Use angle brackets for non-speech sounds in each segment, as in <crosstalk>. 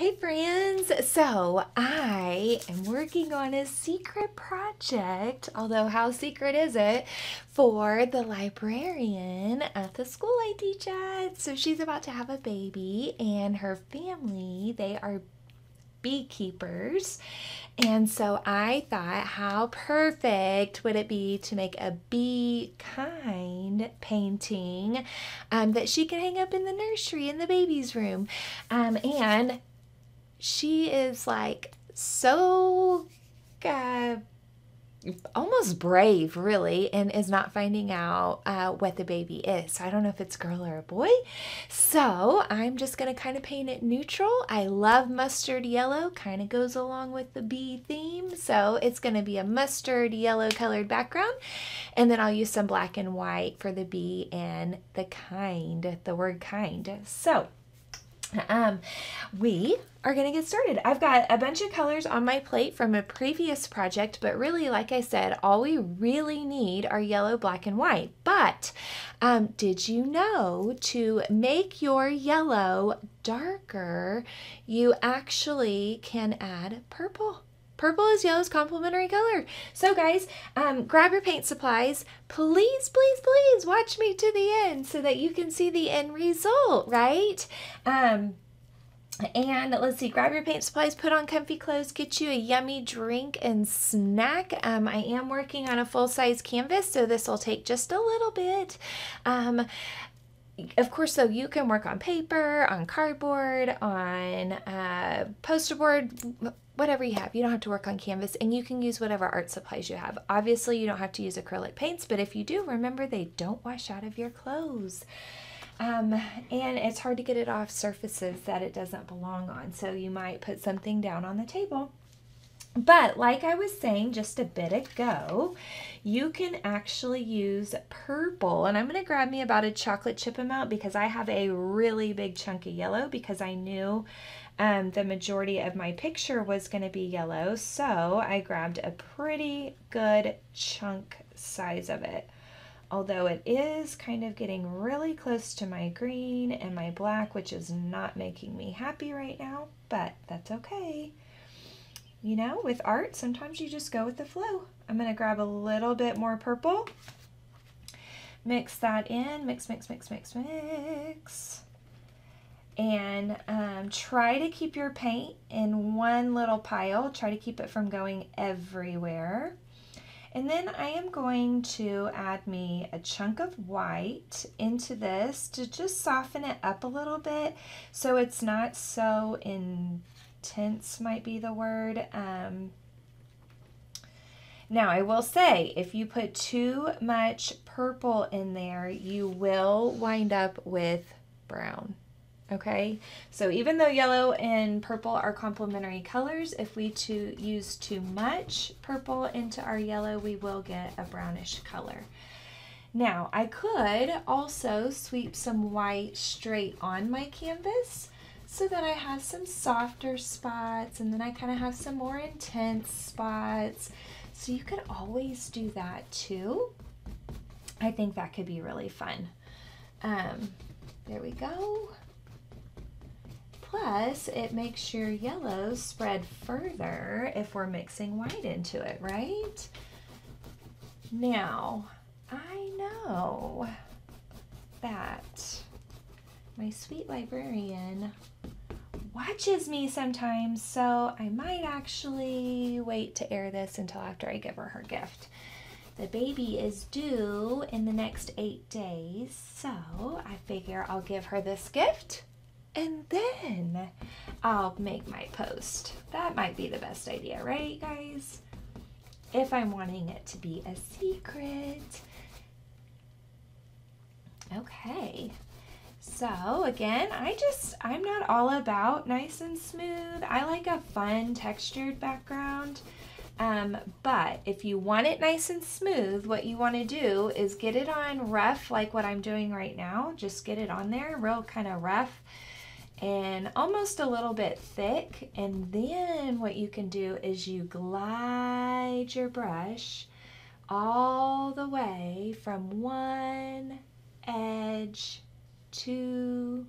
Hey friends! So I am working on a secret project, although how secret is it, for the librarian at the school I teach at. So she's about to have a baby and her family, they are beekeepers. And so I thought, how perfect would it be to make a bee kind painting um, that she can hang up in the nursery in the baby's room. Um, and she is like so uh, almost brave, really, and is not finding out uh, what the baby is. So I don't know if it's girl or a boy. So I'm just going to kind of paint it neutral. I love mustard yellow, kind of goes along with the bee theme. So it's going to be a mustard yellow colored background. And then I'll use some black and white for the bee and the kind, the word kind. So um, we are going to get started. I've got a bunch of colors on my plate from a previous project, but really, like I said, all we really need are yellow, black, and white. But um, did you know to make your yellow darker, you actually can add purple? Purple is yellow's complementary color. So guys, um, grab your paint supplies. Please, please, please watch me to the end so that you can see the end result, right? Um, and let's see, grab your paint supplies, put on comfy clothes, get you a yummy drink and snack. Um, I am working on a full-size canvas, so this will take just a little bit. Um, of course, though, you can work on paper, on cardboard, on uh, poster board, whatever you have. You don't have to work on canvas and you can use whatever art supplies you have. Obviously, you don't have to use acrylic paints, but if you do, remember they don't wash out of your clothes. Um, and it's hard to get it off surfaces that it doesn't belong on. So you might put something down on the table. But like I was saying just a bit ago, you can actually use purple. And I'm going to grab me about a chocolate chip amount because I have a really big chunk of yellow because I knew um, the majority of my picture was going to be yellow. So I grabbed a pretty good chunk size of it. Although it is kind of getting really close to my green and my black, which is not making me happy right now, but that's okay. You know, with art, sometimes you just go with the flow. I'm going to grab a little bit more purple. Mix that in. Mix, mix, mix, mix, mix and um, try to keep your paint in one little pile. Try to keep it from going everywhere. And then I am going to add me a chunk of white into this to just soften it up a little bit so it's not so intense might be the word. Um, now I will say if you put too much purple in there you will wind up with brown okay? So even though yellow and purple are complementary colors, if we to use too much purple into our yellow, we will get a brownish color. Now, I could also sweep some white straight on my canvas so that I have some softer spots and then I kind of have some more intense spots. So you could always do that too. I think that could be really fun. Um, there we go. Plus, it makes your yellow spread further if we're mixing white into it, right? Now, I know that my sweet librarian watches me sometimes, so I might actually wait to air this until after I give her her gift. The baby is due in the next eight days, so I figure I'll give her this gift and then I'll make my post. That might be the best idea, right, guys? If I'm wanting it to be a secret. Okay. So again, I just, I'm not all about nice and smooth. I like a fun textured background. Um, but if you want it nice and smooth, what you want to do is get it on rough like what I'm doing right now. Just get it on there real kind of rough and almost a little bit thick. And then what you can do is you glide your brush all the way from one edge to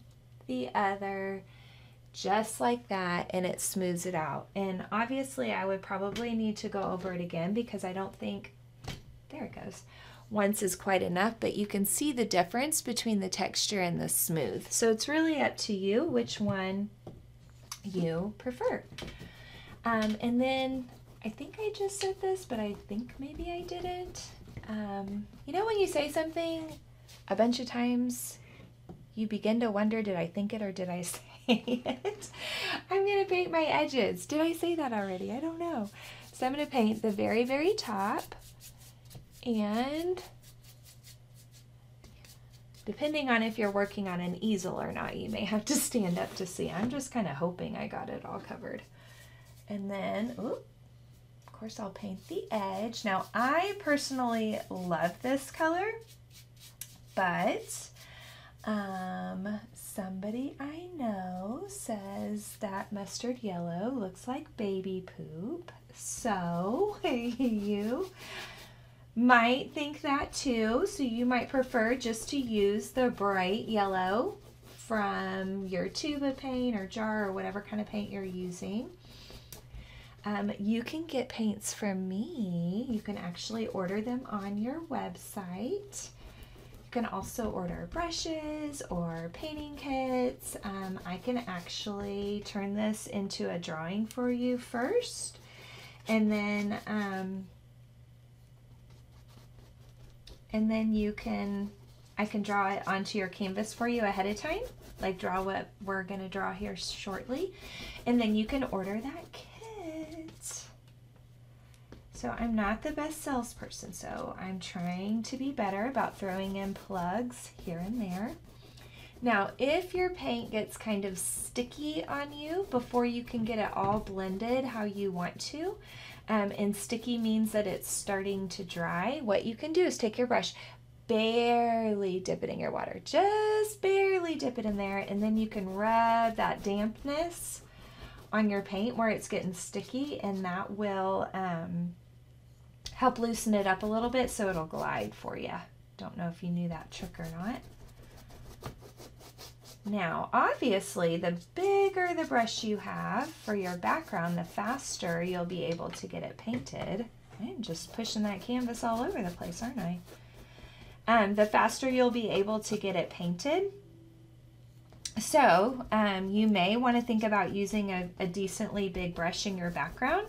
the other just like that and it smooths it out. And obviously I would probably need to go over it again because I don't think, there it goes, once is quite enough, but you can see the difference between the texture and the smooth. So it's really up to you which one you prefer. Um, and then I think I just said this, but I think maybe I didn't. Um, you know when you say something a bunch of times, you begin to wonder, did I think it or did I <laughs> say it? I'm going to paint my edges. Did I say that already? I don't know. So I'm going to paint the very, very top and depending on if you're working on an easel or not, you may have to stand up to see. I'm just kind of hoping I got it all covered. And then, ooh, of course, I'll paint the edge. Now, I personally love this color, but um, somebody I know says that mustard yellow looks like baby poop. So, <laughs> you might think that too. So you might prefer just to use the bright yellow from your tube of paint or jar or whatever kind of paint you're using. Um, you can get paints from me. You can actually order them on your website. You can also order brushes or painting kits. Um, I can actually turn this into a drawing for you first and then um, and then you can, I can draw it onto your canvas for you ahead of time, like draw what we're gonna draw here shortly. And then you can order that kit. So I'm not the best salesperson, so I'm trying to be better about throwing in plugs here and there. Now, if your paint gets kind of sticky on you before you can get it all blended how you want to, um, and sticky means that it's starting to dry. What you can do is take your brush, barely dip it in your water, just barely dip it in there, and then you can rub that dampness on your paint where it's getting sticky, and that will um, help loosen it up a little bit so it'll glide for you. Don't know if you knew that trick or not. Now, obviously, the bigger the brush you have for your background, the faster you'll be able to get it painted. I'm just pushing that canvas all over the place, aren't I? Um, the faster you'll be able to get it painted. So um, you may want to think about using a, a, decently big brush in your background.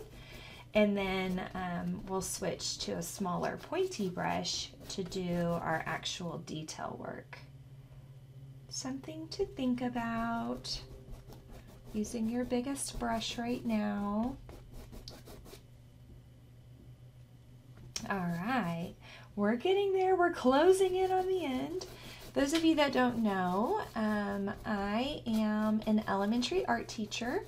And then um, we'll switch to a smaller pointy brush to do our actual detail work something to think about. Using your biggest brush right now. All right, we're getting there. We're closing in on the end. Those of you that don't know, um, I am an elementary art teacher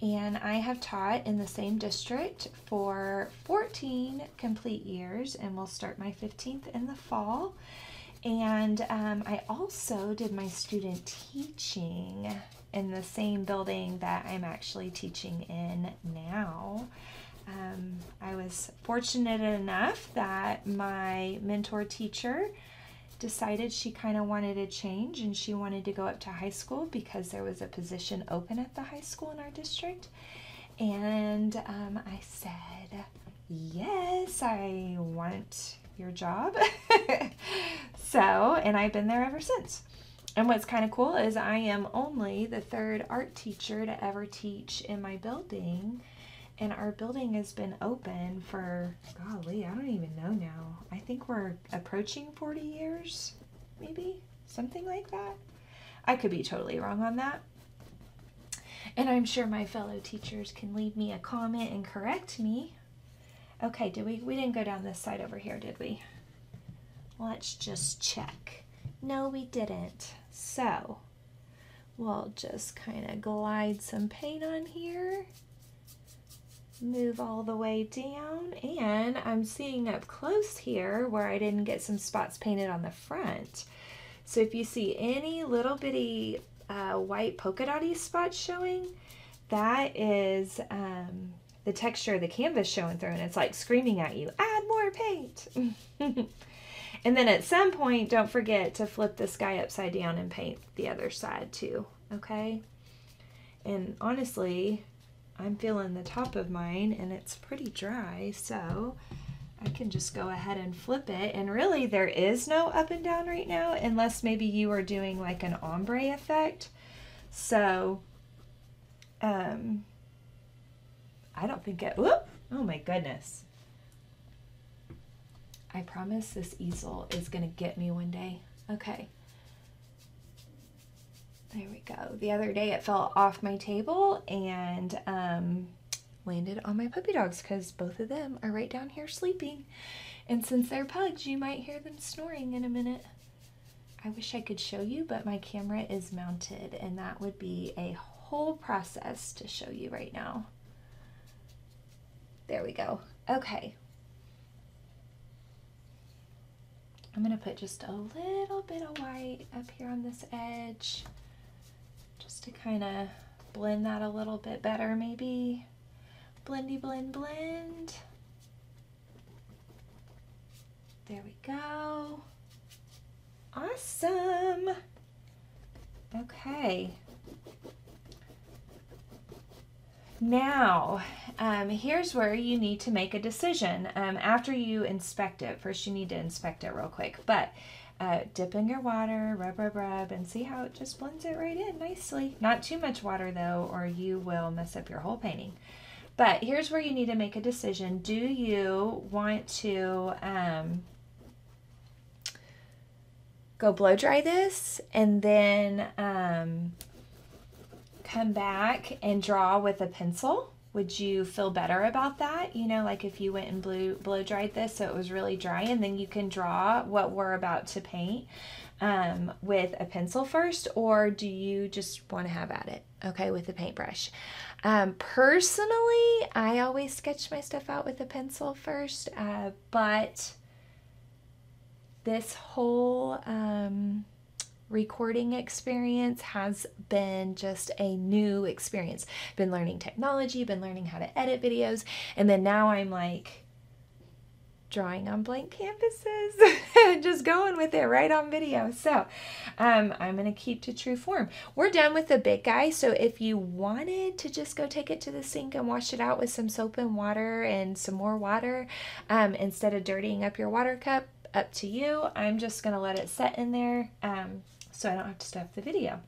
and I have taught in the same district for 14 complete years and will start my 15th in the fall. And um, I also did my student teaching in the same building that I'm actually teaching in now. Um, I was fortunate enough that my mentor teacher decided she kind of wanted a change and she wanted to go up to high school because there was a position open at the high school in our district. And um, I said, Yes, I want your job. <laughs> so, and I've been there ever since. And what's kind of cool is I am only the third art teacher to ever teach in my building. And our building has been open for, golly, I don't even know now. I think we're approaching 40 years, maybe, something like that. I could be totally wrong on that. And I'm sure my fellow teachers can leave me a comment and correct me. Okay, did we, we didn't go down this side over here, did we? Let's just check. No, we didn't. So, we'll just kind of glide some paint on here. Move all the way down. And I'm seeing up close here where I didn't get some spots painted on the front. So if you see any little bitty uh, white polka dotty spots showing, that is um, the texture of the canvas showing through and it's like screaming at you, add more paint. <laughs> and then at some point, don't forget to flip this guy upside down and paint the other side too, okay? And honestly, I'm feeling the top of mine and it's pretty dry, so I can just go ahead and flip it. And really, there is no up and down right now, unless maybe you are doing like an ombre effect. So, um, I don't think it, whoop, oh my goodness. I promise this easel is to get me one day. Okay. There we go. The other day it fell off my table and um, landed on my puppy dogs because both of them are right down here sleeping. And since they're pugs, you might hear them snoring in a minute. I wish I could show you, but my camera is mounted and that would be a whole process to show you right now. There we go. Okay. I'm going to put just a little bit of white up here on this edge just to kind of blend that a little bit better maybe. Blendy blend blend. There we go. Awesome. Okay. Now, um, here's where you need to make a decision um, after you inspect it. First, you need to inspect it real quick. But uh, dip in your water, rub, rub, rub, and see how it just blends it right in nicely. Not too much water though, or you will mess up your whole painting. But here's where you need to make a decision. Do you want to um, go blow dry this and then um, come back and draw with a pencil? would you feel better about that? You know, like if you went and blew, blow dried this so it was really dry and then you can draw what we're about to paint um, with a pencil first or do you just want to have at it, okay, with a paintbrush? Um, personally, I always sketch my stuff out with a pencil first, uh, but this whole um, recording experience has been just a new experience. Been learning technology, been learning how to edit videos, and then now I'm like drawing on blank canvases, <laughs> just going with it right on video. So um, I'm going to keep to true form. We're done with the big guy. So if you wanted to just go take it to the sink and wash it out with some soap and water and some more water um, instead of dirtying up your water cup, up to you. I'm just going to let it set in there. Um, so I don't have to stop the video.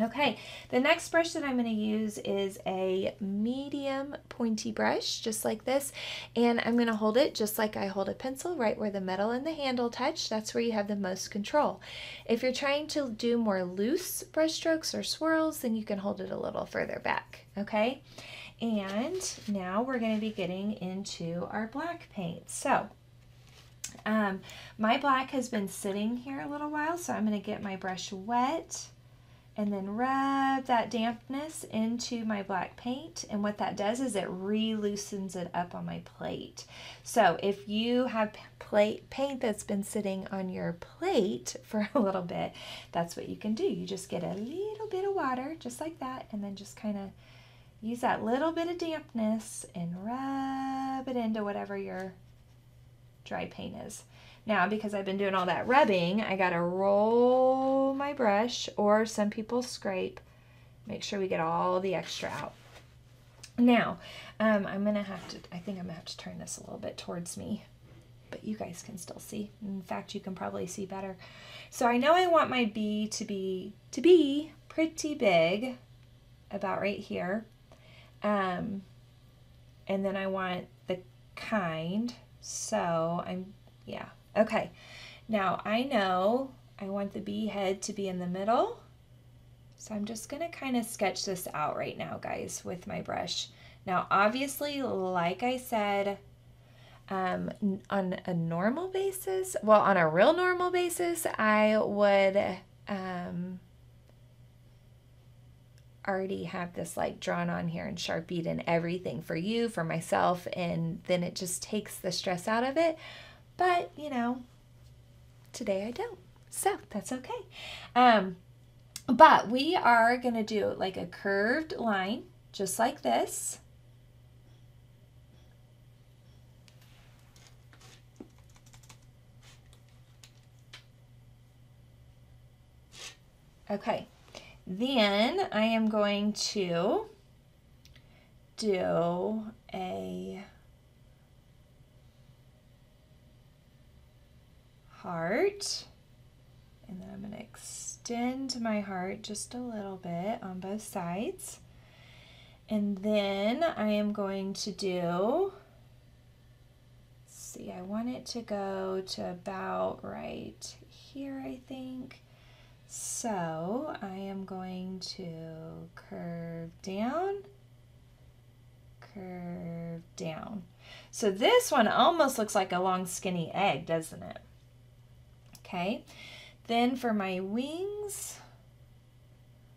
Okay, the next brush that I'm going to use is a medium pointy brush, just like this, and I'm going to hold it just like I hold a pencil, right where the metal and the handle touch. That's where you have the most control. If you're trying to do more loose brush strokes or swirls, then you can hold it a little further back, okay? And now we're going to be getting into our black paint. So um, my black has been sitting here a little while, so I'm going to get my brush wet and then rub that dampness into my black paint. And what that does is it re-loosens it up on my plate. So if you have plate paint that's been sitting on your plate <laughs> for a little bit, that's what you can do. You just get a little bit of water, just like that, and then just kind of use that little bit of dampness and rub it into whatever you're dry paint is. Now, because I've been doing all that rubbing, I got to roll my brush, or some people scrape. Make sure we get all the extra out. Now, um, I'm to have to, I think I'm to have to turn this a little bit towards me, but you guys can still see. In fact, you can probably see better. So I know I want my bee to be, to be pretty big, about right here. Um, and then I want the kind so I'm, yeah, okay. Now I know I want the bee head to be in the middle. So I'm just going to kind of sketch this out right now, guys, with my brush. Now, obviously, like I said, um, on a normal basis, well, on a real normal basis, I would um, already have this like drawn on here and sharpied and everything for you, for myself, and then it just takes the stress out of it. But, you know, today I don't. So that's okay. Um, but we are to do like a curved line, just like this. Okay, Then I am going to do a heart. And then I'm going to extend my heart just a little bit on both sides. And then I am going to do, see, I want it to go to about right here, I think. So I am going to curve down, curve down. So this one almost looks like a long skinny egg, doesn't it? Okay, then for my wings,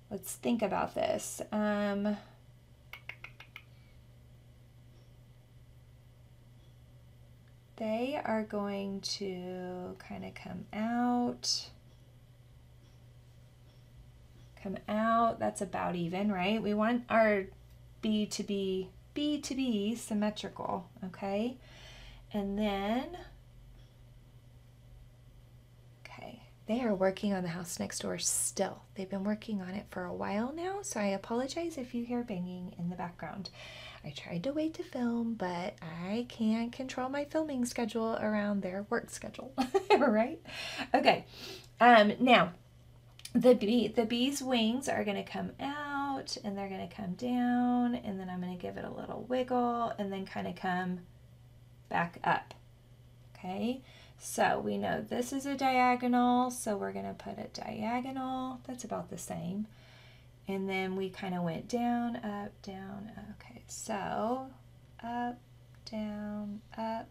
let's think about this. Um, they are going to kind of come out. Come out, that's about even, right? We want our bee to be bee to be symmetrical, okay? And then, okay, they are working on the house next door still. They've been working on it for a while now, so I apologize if you hear banging in the background. I tried to wait to film, but I can't control my filming schedule around their work schedule, <laughs> right? Okay, um, now the bee, the bee's wings are going to come out and they're going to come down and then I'm going to give it a little wiggle and then kind of come back up. Okay, so we know this is a diagonal, so we're going to put a diagonal. That's about the same. And then we kind of went down, up, down. Okay, so up, down, up,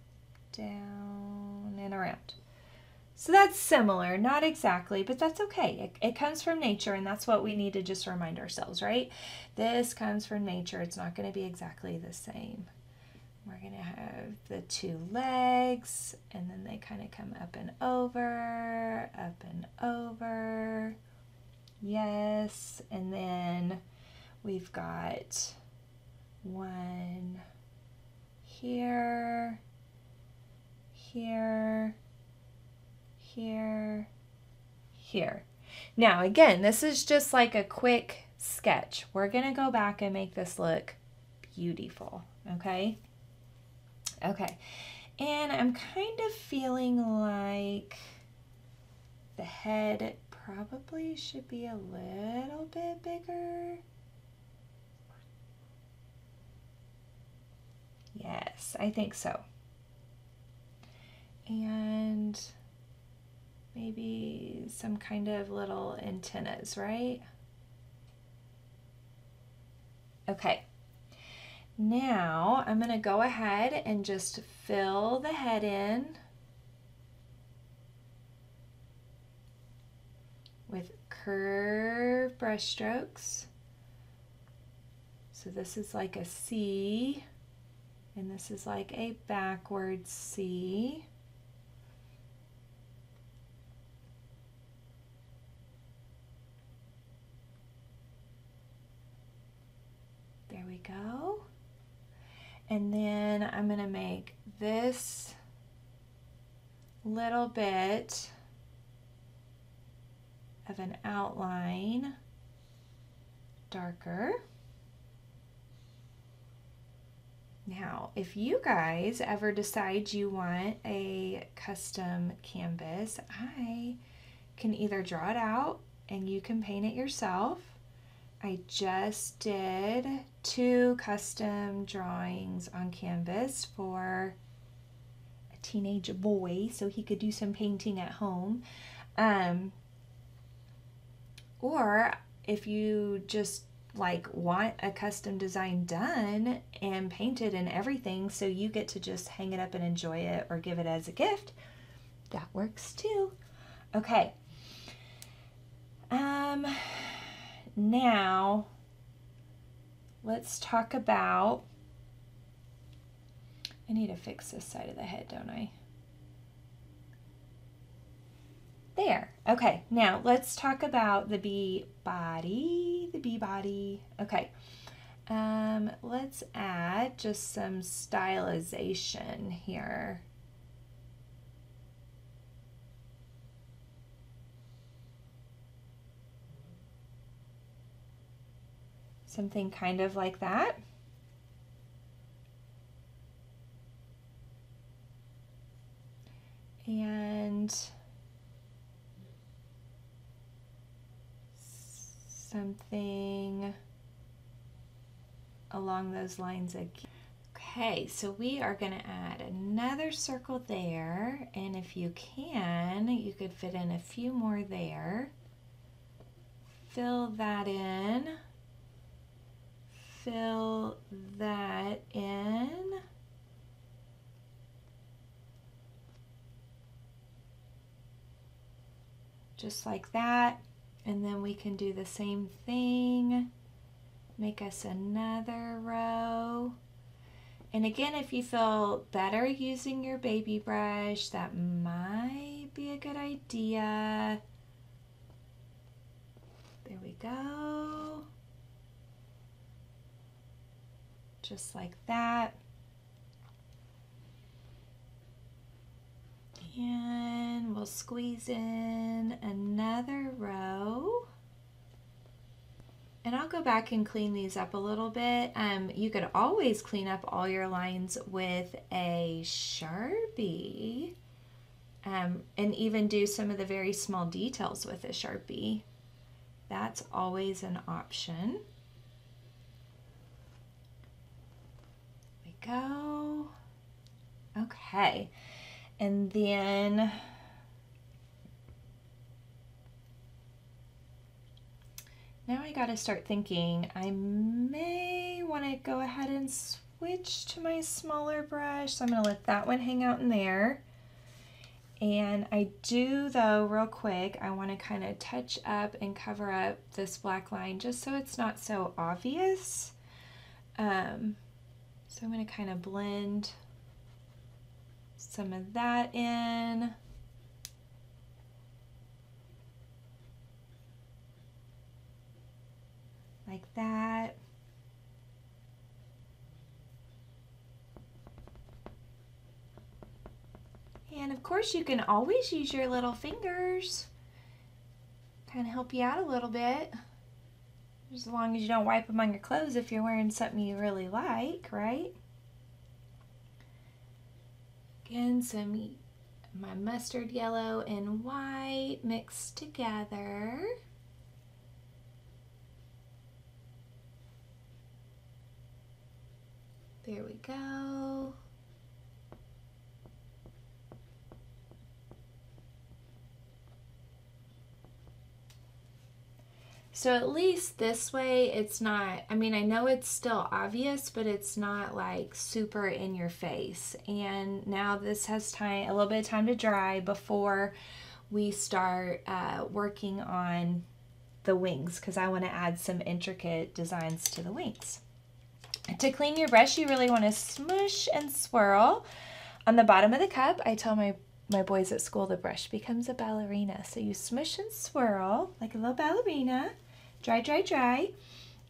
down, and around. So that's similar, not exactly, but that's okay. It, it, comes from nature, and that's what we need to just remind ourselves, right? This comes from nature. It's not going to be exactly the same. We're going to have the two legs, and then they kind of come up and over, up and over. Yes. And then we've got one here, here, here, here. Now, again, this is just like a quick sketch. We're going to go back and make this look beautiful, okay? Okay, and I'm kind of feeling like the head probably should be a little bit bigger. Yes, I think so. And maybe some kind of little antennas, right? Okay. Now I'm going to go ahead and just fill the head in with curved brush strokes. So this is like a C, and this is like a backwards C. go. And then I'm going to make this little bit of an outline darker. Now, if you guys ever decide you want a custom canvas, I can either draw it out and you can paint it yourself. I just did two custom drawings on canvas for a teenage boy so he could do some painting at home. Um, or if you just like want a custom design done and painted and everything so you get to just hang it up and enjoy it or give it as a gift, that works too. Okay. Um now let's talk about I need to fix this side of the head, don't I? There. Okay, now let's talk about the bee body. The bee body. Okay. Um, let's add just some stylization here. Something kind of like that. And something along those lines again. Okay, so we are going to add another circle there, and if you can, you could fit in a few more there. Fill that in. Fill that in. Just like that. And then we can do the same thing. Make us another row. And again, if you feel better using your baby brush, that might be a good idea. There we go. Just like that. And we'll squeeze in another row. And I'll go back and clean these up a little bit. Um, you could always clean up all your lines with a Sharpie um, and even do some of the very small details with a Sharpie. That's always an option. There we go. Okay. And then Now I got to start thinking I may want to go ahead and switch to my smaller brush. So I'm going to let that one hang out in there. And I do though, real quick, I want to kind of touch up and cover up this black line just so it's not so obvious. Um, so I'm going to kind of blend some of that in. like that. And of course you can always use your little fingers. Kind of help you out a little bit. As long as you don't wipe them on your clothes if you're wearing something you really like, right? Again, some me my mustard yellow and white mixed together. There we go. So at least this way it's not, I mean, I know it's still obvious, but it's not like super in your face. And now this has time, a little bit of time to dry before we start uh, working on the wings because I want to add some intricate designs to the wings. To clean your brush, you really want to smush and swirl. On the bottom of the cup, I tell my, my boys at school the brush becomes a ballerina. So you smush and swirl like a little ballerina. Dry, dry, dry.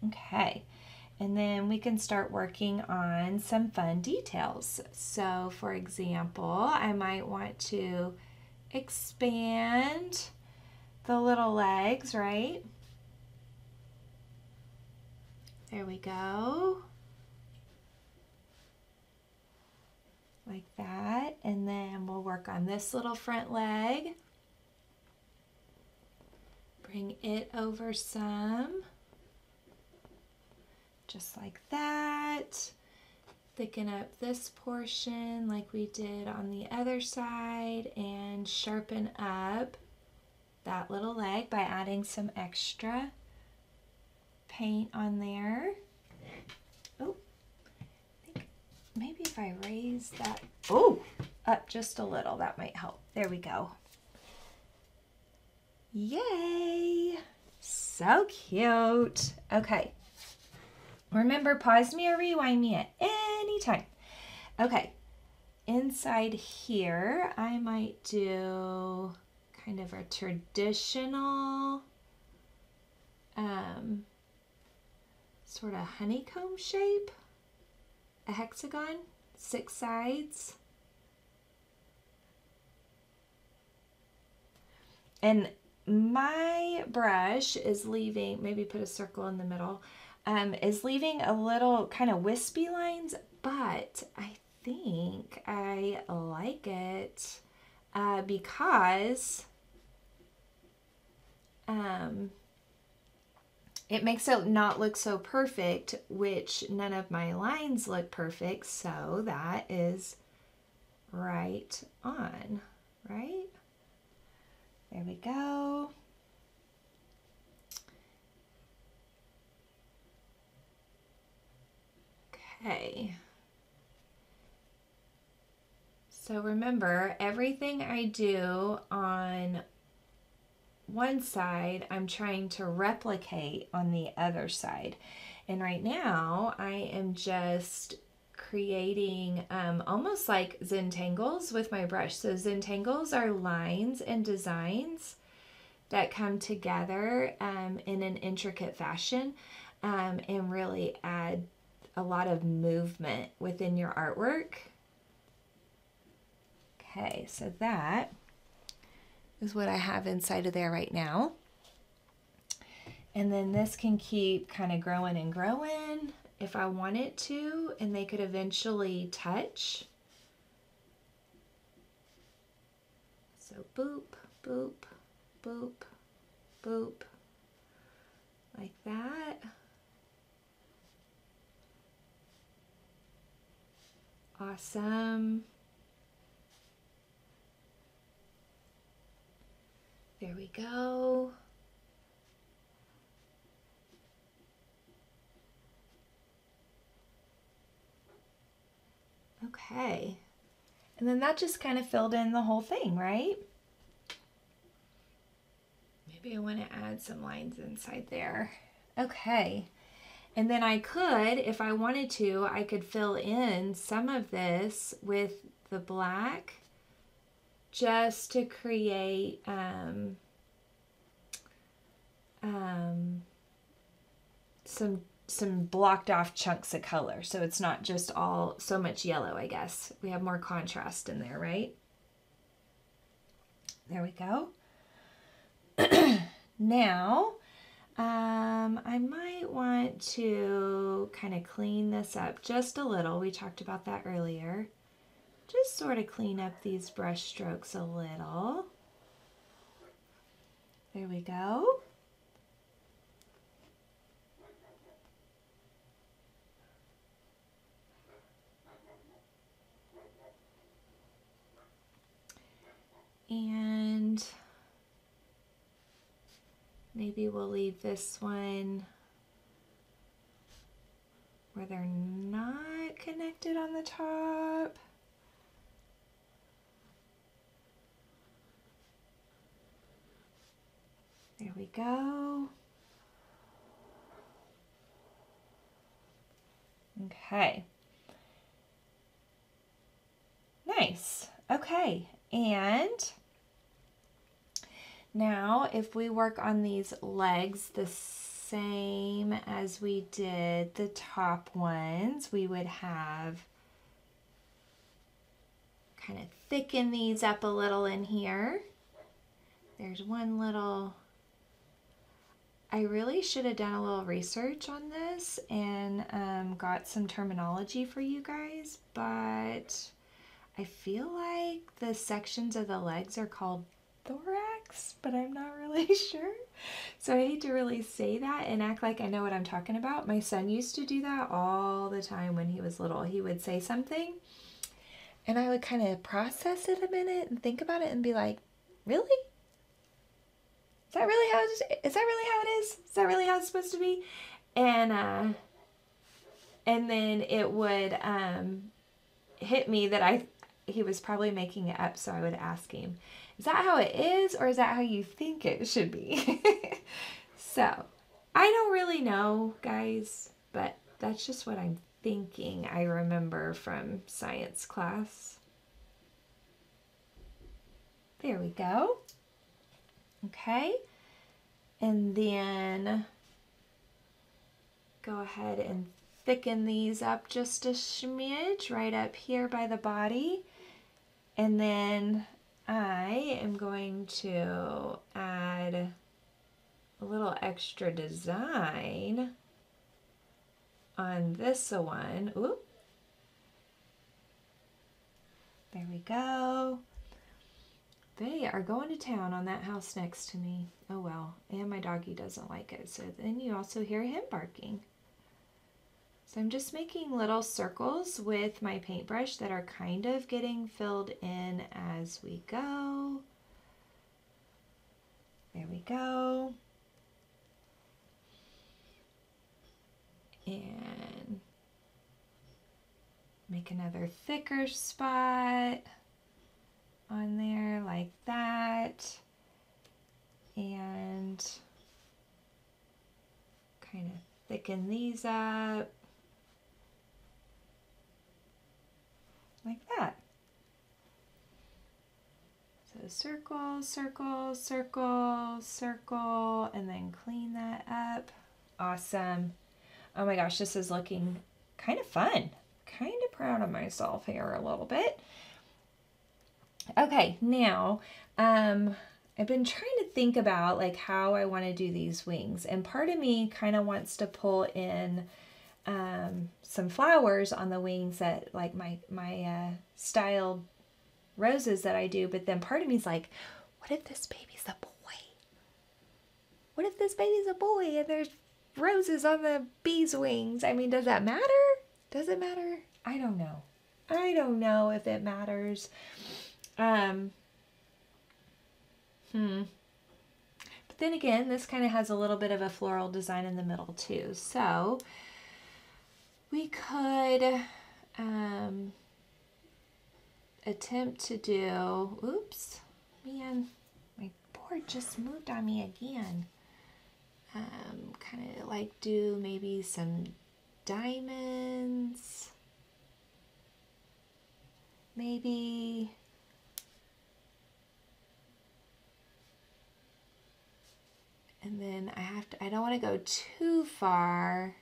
Okay. And then we can start working on some fun details. So for example, I might want to expand the little legs, right? There we go. like that. And then we'll work on this little front leg. Bring it over some, just like that. Thicken up this portion like we did on the other side and sharpen up that little leg by adding some extra paint on there. Oh, maybe if I raise that, oh, up just a little, that might help. There we go. Yay! So cute. Okay. Remember, pause me or rewind me at any time. Okay. Inside here, I might do kind of a traditional um, sort of honeycomb shape a hexagon, six sides. And my brush is leaving, maybe put a circle in the middle. um, is leaving a little kind of wispy lines, but I think I like it uh, because um, it makes it not look so perfect, which none of my lines look perfect, so that is right on, right? There we go. Okay. So remember, everything I do on one side, I'm trying to replicate on the other side. And right now, I am just creating um, almost like Zentangles with my brush. So Zentangles are lines and designs that come together um, in an intricate fashion um, and really add a lot of movement within your artwork. Okay, so that is what I have inside of there right now. And then this can keep kind of growing and growing if I want it to, and they could eventually touch. So boop, boop, boop, boop, like that. Awesome. There we go. Okay. And then that just kind of filled in the whole thing, right? Maybe I want to add some lines inside there. Okay. And then I could, if I wanted to, I could fill in some of this with the black just to create um, um, some some blocked off chunks of color. So it's not just all so much yellow, I guess. We have more contrast in there, right? There we go. <clears throat> now, um, I might want to kind of clean this up just a little. We talked about that earlier. Just sort of clean up these brush strokes a little. There we go. And Maybe we'll leave this one where they're not connected on the top. There we go. Okay. Nice. Okay. And now, if we work on these legs the same as we did the top ones, we would have kind of thicken these up a little in here. There's one little, I really should have done a little research on this and um, got some terminology for you guys, but I feel like the sections of the legs are called thorax, but I'm not really <laughs> sure. So I hate to really say that and act like I know what I'm talking about. My son used to do that all the time when he was little. He would say something and I would kind of process it a minute and think about it and be like, really? Is that really how it is? Is that really how it is? Is that really how it's supposed to be? And uh and then it would um hit me that I he was probably making it up, so I would ask him. Is that how it is, or is that how you think it should be? <laughs> so, I don't really know, guys, but that's just what I'm thinking I remember from science class. There we go. Okay. And then go ahead and thicken these up just a smidge right up here by the body. And then I am going to add a little extra design on this one. Oop. There we go. They are going to town on that house next to me. Oh well, and my doggy doesn't like it. So then you also hear him barking. So I'm just making little circles with my paintbrush that are kind of getting filled in as we go. There we go. And make another thicker spot on there like that. And kind of thicken these up like that. So circle, circle, circle, circle, and then clean that up. Awesome. Oh my gosh, this is looking kind of fun. Kind of proud of myself here a little bit. Okay, now um, I've been trying to think about like how I want to do these wings, and part of me kind of wants to pull in um, some flowers on the wings that like my my uh, styled roses that I do, but then part of me is like, what if this baby's a boy? What if this baby's a boy and there's roses on the bee's wings? I mean, does that matter? Does it matter? I don't know. I don't know if it matters. Um, hmm. But then again, this kind of has a little bit of a floral design in the middle too. So we could um, attempt to do, oops, man, my board just moved on me again. Um, kind of like do maybe some diamonds, maybe and then I have to I don't want to go too far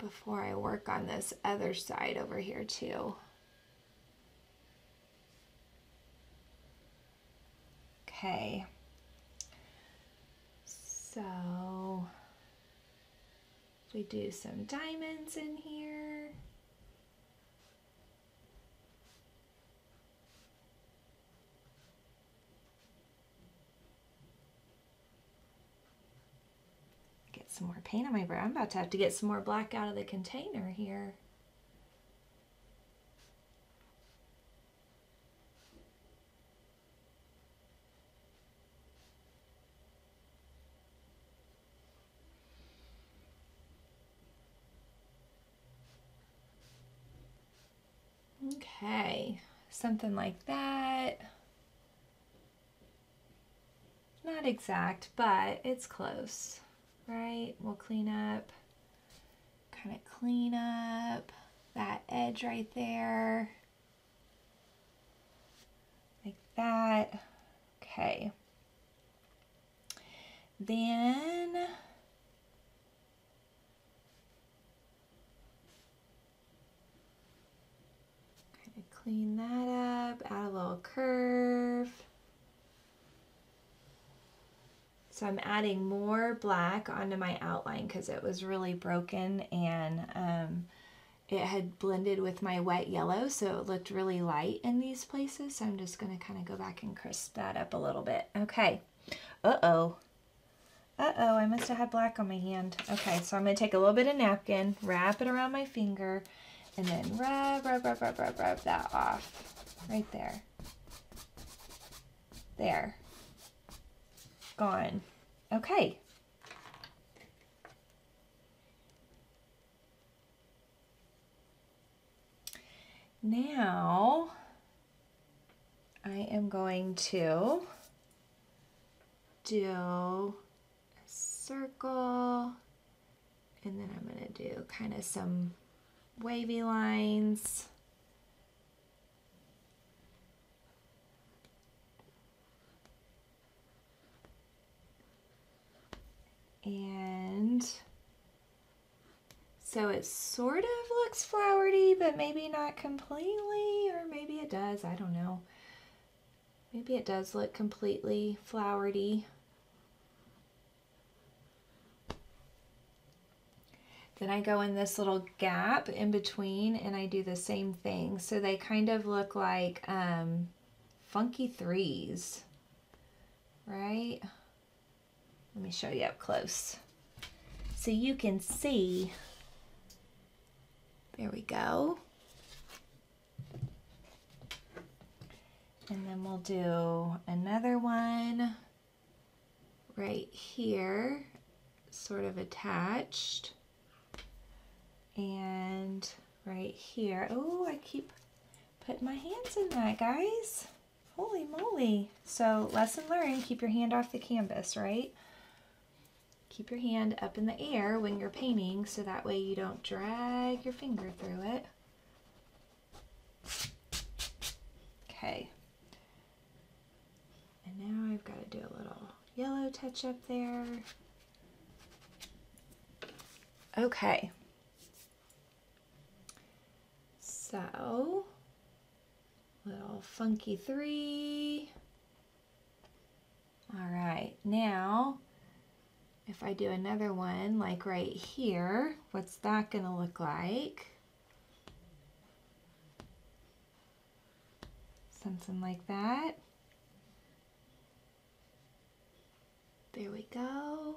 before I work on this other side over here too. Okay. So we do some diamonds in here. Some more paint on my brow. I'm about to have to get some more black out of the container here. Okay, something like that. Not exact, but it's close right? We'll clean up, kind of clean up that edge right there. Like that. Okay. Then clean that up, add a little curve. So I'm adding more black onto my outline because it was really broken and um, it had blended with my wet yellow so it looked really light in these places. So I'm just going to kind of go back and crisp that up a little bit. Okay. Uh-oh. Uh-oh, I must have had black on my hand. Okay, so I'm going to take a little bit of napkin, wrap it around my finger, and then rub, rub, rub, rub, rub, rub that off. Right there. There. Gone. Okay. Now, I am going to do a circle, and then I'm going to do kind of some wavy lines. And so it sort of looks flowery, but maybe not completely, or maybe it does, I don't know. Maybe it does look completely flowery. Then I go in this little gap in between and I do the same thing. So they kind of look like um, funky threes, right? Let me show you up close. So you can see, there we go. And then we'll do another one right here, sort of attached. And right here, oh, I keep putting my hands in that, guys. Holy moly. So lesson learned, keep your hand off the canvas, right? Keep your hand up in the air when you're painting so that way you don't drag your finger through it. Okay. And now I've got to do a little yellow touch up there. Okay. So, little funky three. All right, now if I do another one like right here, what's that gonna look like? Something like that. There we go.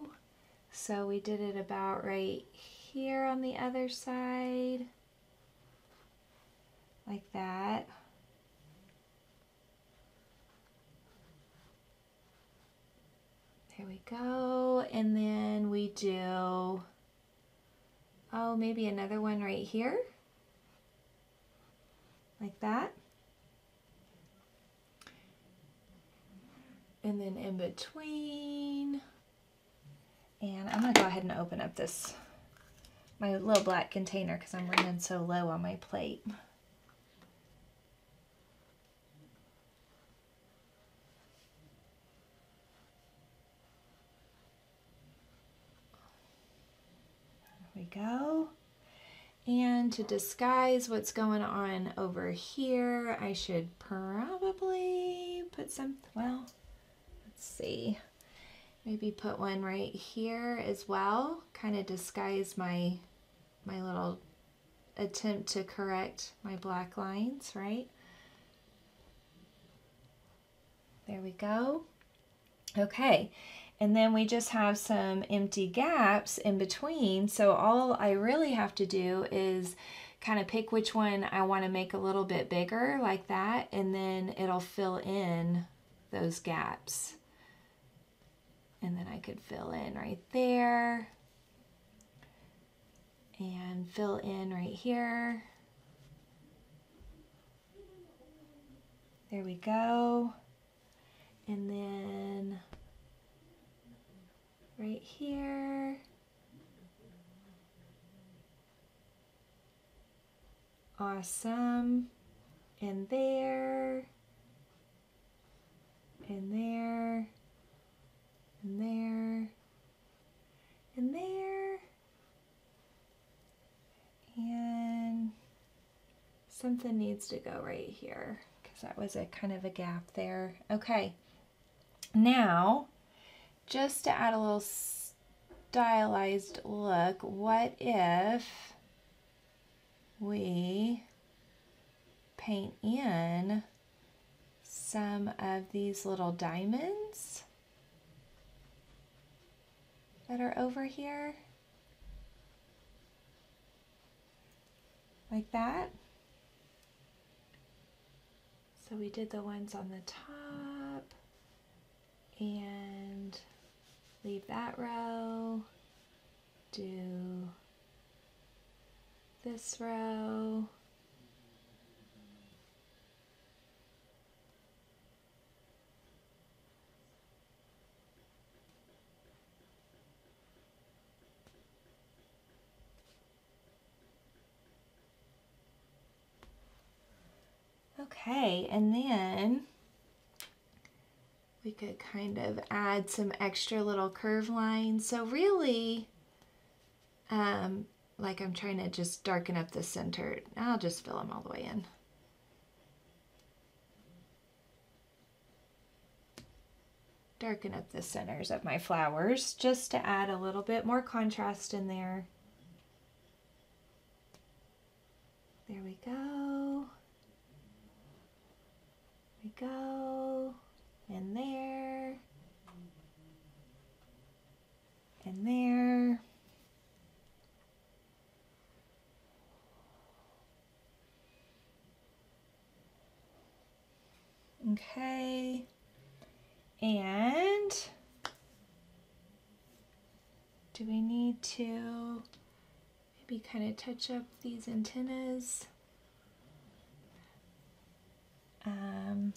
So we did it about right here on the other side, like that. There we go. And then we do, oh, maybe another one right here, like that. and then in between. And I'm going to go ahead and open up this, my little black container because I'm running so low on my plate. Go. And to disguise what's going on over here, I should probably put some, well, let's see. Maybe put one right here as well. Kind of disguise my, my little attempt to correct my black lines, right? There we go. Okay, and then we just have some empty gaps in between. So all I really have to do is kind of pick which one I want to make a little bit bigger like that, and then it'll fill in those gaps. And then I could fill in right there and fill in right here. There we go. And then right here. Awesome. And there. And there and there, and there, and something needs to go right here because that was a kind of a gap there. Okay, now just to add a little stylized look, what if we paint in some of these little diamonds that are over here. Like that. So we did the ones on the top and leave that row, do this row, Okay, and then we could kind of add some extra little curve lines. So really, um, like I'm trying to just darken up the center. I'll just fill them all the way in. Darken up the centers of my flowers just to add a little bit more contrast in there. There we go. There we go. And there. And there. Okay. And do we need to maybe kind of touch up these antennas? Um,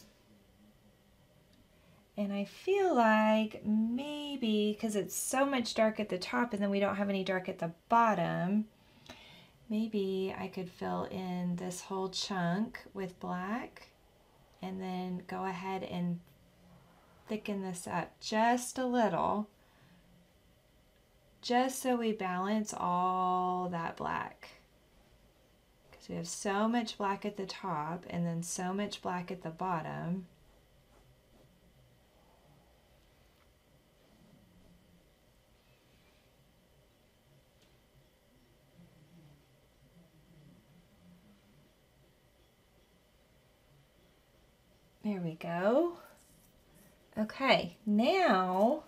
and I feel like maybe because it's so much dark at the top and then we don't have any dark at the bottom, maybe I could fill in this whole chunk with black and then go ahead and thicken this up just a little just so we balance all that black. Because we have so much black at the top and then so much black at the bottom There we go. Okay, now,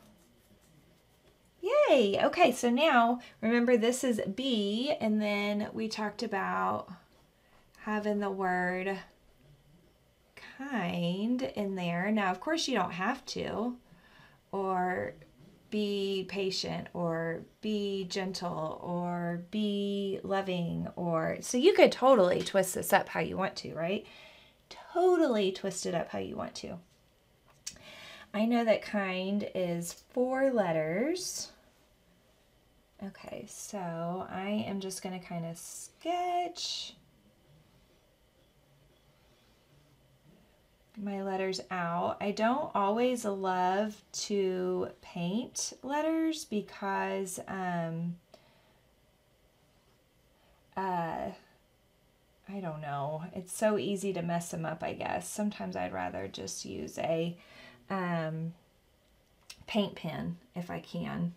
yay. Okay, so now remember this is B and then we talked about having the word kind in there. Now, of course you don't have to or be patient or be gentle or be loving or so you could totally twist this up how you want to, right? Totally twist it up how you want to. I know that kind is four letters. Okay, so I am just going to kind of sketch my letters out. I don't always love to paint letters because um, uh, I don't know. It's so easy to mess them up, I guess. Sometimes I'd rather just use a um, paint pen if I can.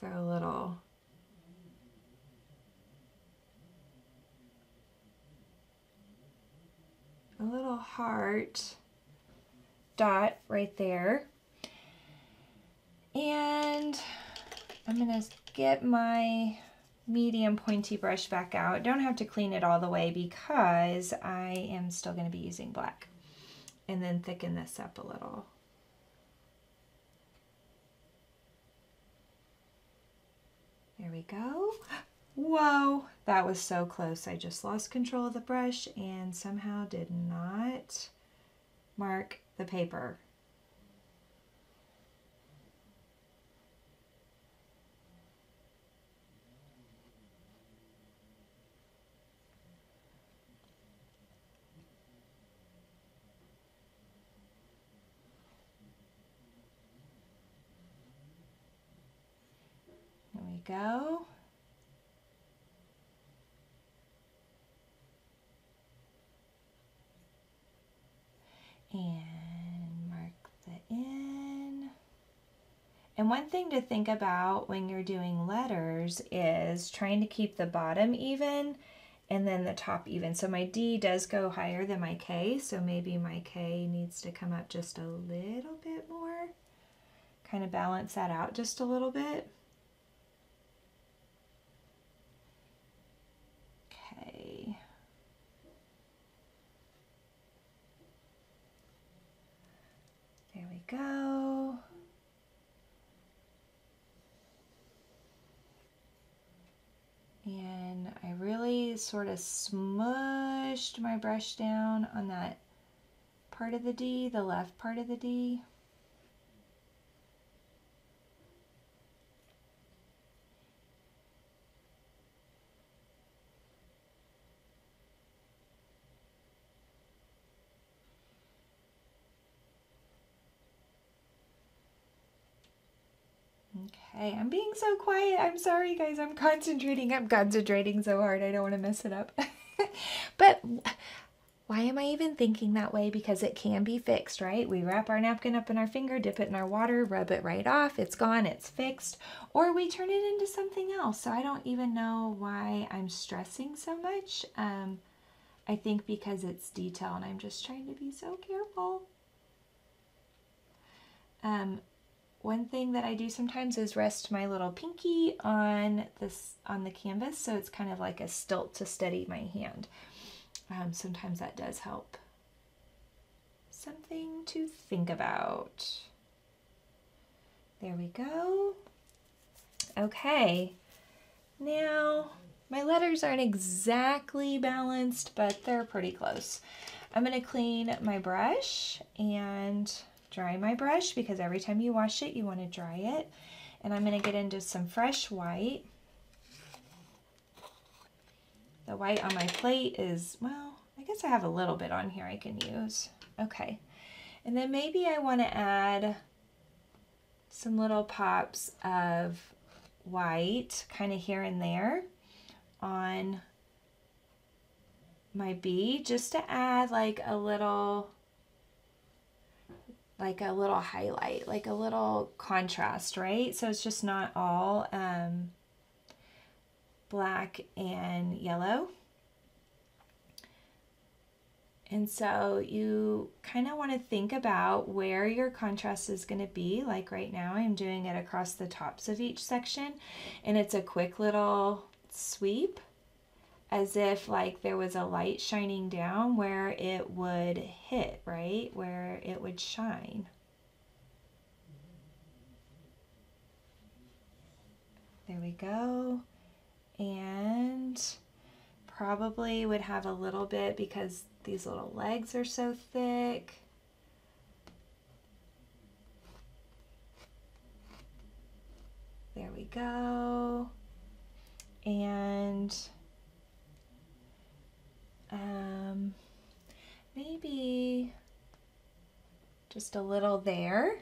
So a little a little heart dot right there. And I'm going to get my medium pointy brush back out. Don't have to clean it all the way because I am still going to be using black. And then thicken this up a little. There we go. <gasps> Whoa, that was so close. I just lost control of the brush and somehow did not mark the paper. Go. And mark the in. And one thing to think about when you're doing letters is trying to keep the bottom even and then the top even. So my D does go higher than my K, so maybe my K needs to come up just a little bit more. Kind of balance that out just a little bit. Go. And I really sort of smushed my brush down on that part of the D, the left part of the D. Okay, I'm being so quiet. I'm sorry, guys. I'm <laughs> concentrating. I'm concentrating so hard. I don't want to mess it up. <laughs> but Why am I even thinking that way? Because it can be fixed, right? We wrap our napkin up in our finger, dip it in our water, rub it right off. It's gone, it's fixed. Or we turn it into something else. So I don't even know why I'm stressing so much. Um, I think because it's detail and I'm just trying to be so careful. Um, one thing that I do sometimes is rest my little pinky on this on the canvas so it's kind of like a stilt to steady my hand. Um, sometimes that does help. Something to think about. There we go. Okay, now my letters aren't exactly balanced, but they're pretty close. I'm to clean my brush and dry my brush because every time you wash it, you want to dry it. And I'm going to get into some fresh white. The white on my plate is, well, I guess I have a little bit on here I can use. Okay. And then maybe I want to add some little pops of white kind of here and there on my bee just to add like a little like a little highlight, like a little contrast, right? So it's just not all um, black and yellow. And so you kind of want to think about where your contrast is going to be. Like right now, I'm doing it across the tops of each section, and it's a quick little sweep as if like there was a light shining down where it would hit, right? Where it would shine. There we go. And probably would have a little bit because these little legs are so thick. There we go and um, maybe just a little there,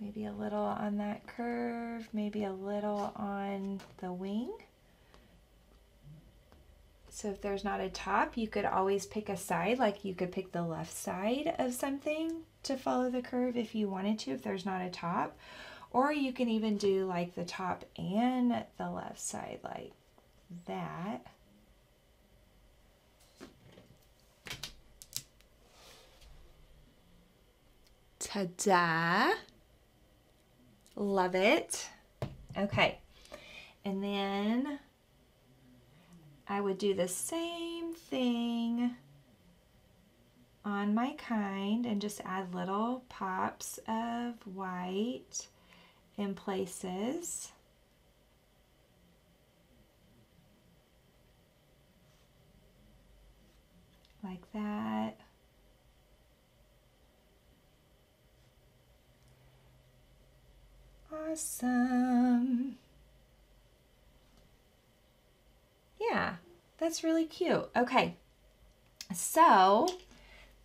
maybe a little on that curve, maybe a little on the wing. So if there's not a top, you could always pick a side, like you could pick the left side of something to follow the curve if you wanted to, if there's not a top. Or you can even do like the top and the left side like that. Ta-da! Love it. Okay. And then I would do the same thing on my kind and just add little pops of white in places. Like that. Awesome. Yeah, that's really cute. Okay, so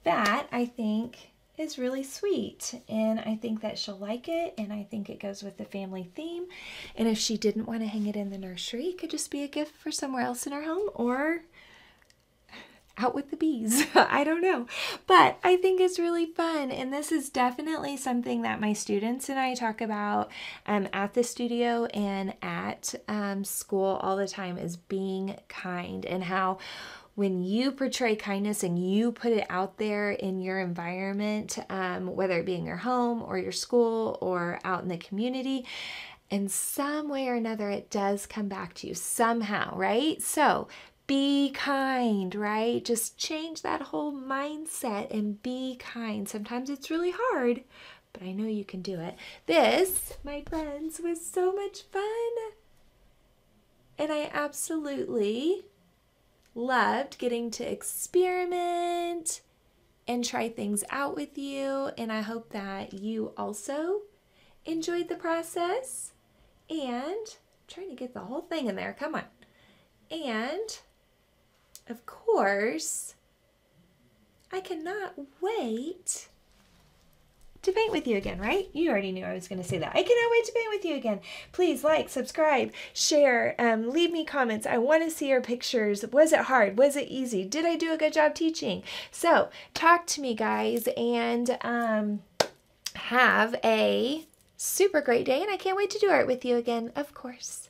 that I think is really sweet and I think that she'll like it and I think it goes with the family theme and if she didn't want to hang it in the nursery it could just be a gift for somewhere else in her home or out with the bees. <laughs> I don't know. But I think it's really fun. And this is definitely something that my students and I talk about um, at the studio and at um, school all the time is being kind and how when you portray kindness and you put it out there in your environment, um, whether it be in your home or your school or out in the community, in some way or another, it does come back to you somehow, right? So be kind, right? Just change that whole mindset and be kind. Sometimes it's really hard, but I know you can do it. This, my friends, was so much fun. And I absolutely loved getting to experiment and try things out with you. And I hope that you also enjoyed the process and trying to get the whole thing in there. Come on. And of course, I cannot wait to paint with you again, right? You already knew I was going to say that. I cannot wait to paint with you again. Please like, subscribe, share, um, leave me comments. I want to see your pictures. Was it hard? Was it easy? Did I do a good job teaching? So talk to me, guys, and um, have a super great day. And I can't wait to do art with you again, of course.